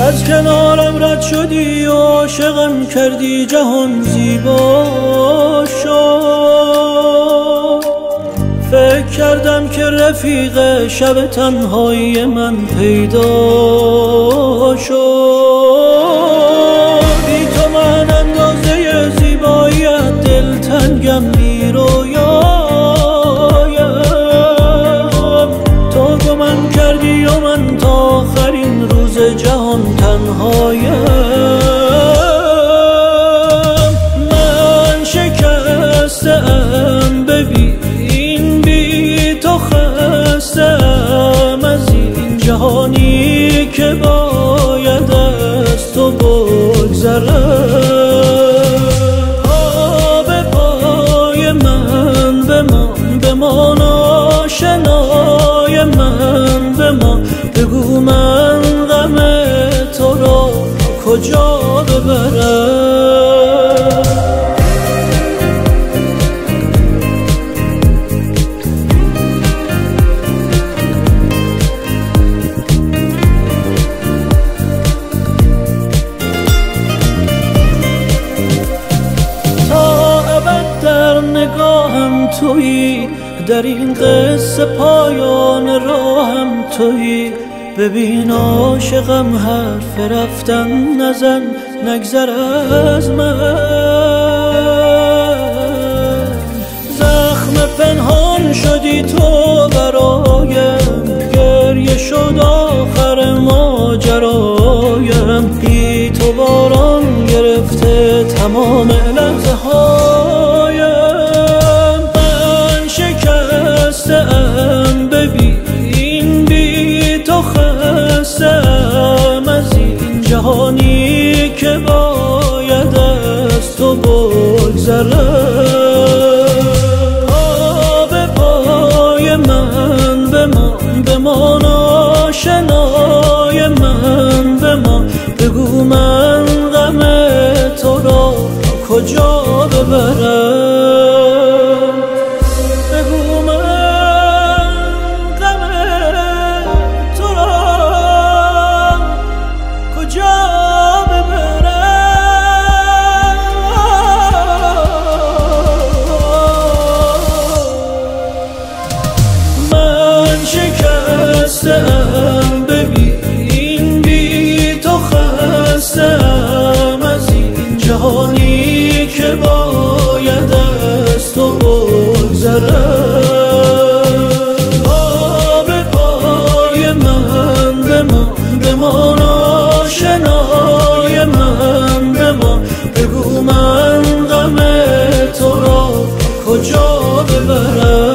از کنارم رد شدی عاشقم کردی جهان زیبا شد فکر کردم که رفیق شب تنهایی من پیدا جهان تنهایم. من شکستم ببین بی تو خستم. از این جهانی که باید از تو بگذرم. پا پای من بمان بمان آشنای من. بگو من غم تو را کجا ببرم؟ تا ابد در نگاهم تویی در این قصه پایان راهم تویی. ببین عاشقم حرف رفتن نزن نگذر از من. زخم پنهان شدی تو برایم گریه شد آخر ماجرایم بی تو باران گرفته تمام لحظه هایم جهانی که باید از تو بگذرم. پا به پای من بمان بمان آشنای من بمان بگو من غم تو را کجا شکستم ببین بی تو خستم. از این جهانی که باید از تو بگذرم. به پای من بمان بمان آشنای من. بمان بگو من غم تو را کجا ببرم؟